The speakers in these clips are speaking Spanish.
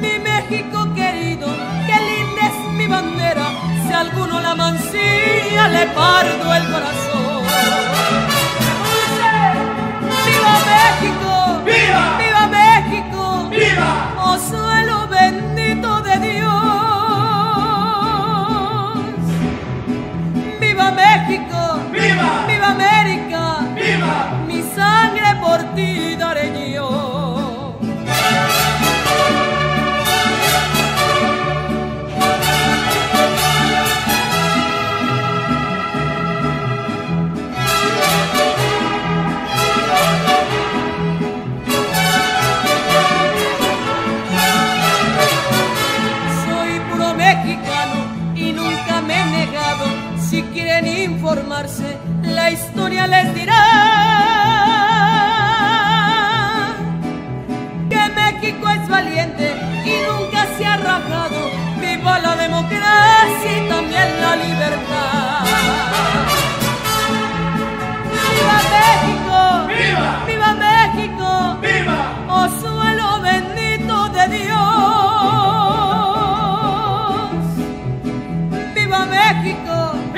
Mi México querido, qué linda es mi bandera, si alguno la mancilla le parto el corazón. Por ti daré yo. Soy puro mexicano y nunca me he negado. Si quieren informarse, la historia les dirá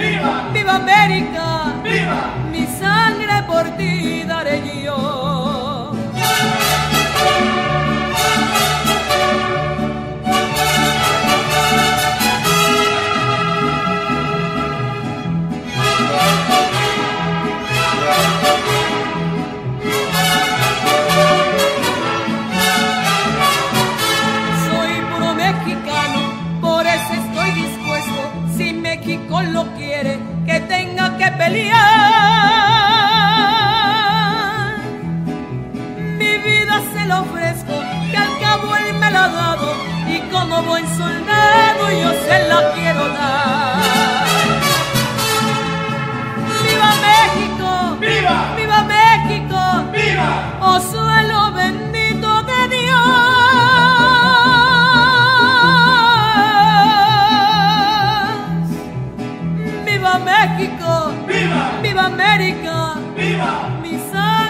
¡Viva! ¡Viva América! ¡Viva! Mi sangre por ti daré yo. Soy puro mexicano, por eso estoy dispuesto, si México lo quiere, pelear. Mi vida se la ofrezco, que al cabo él me la ha y como buen soldado yo ¡Viva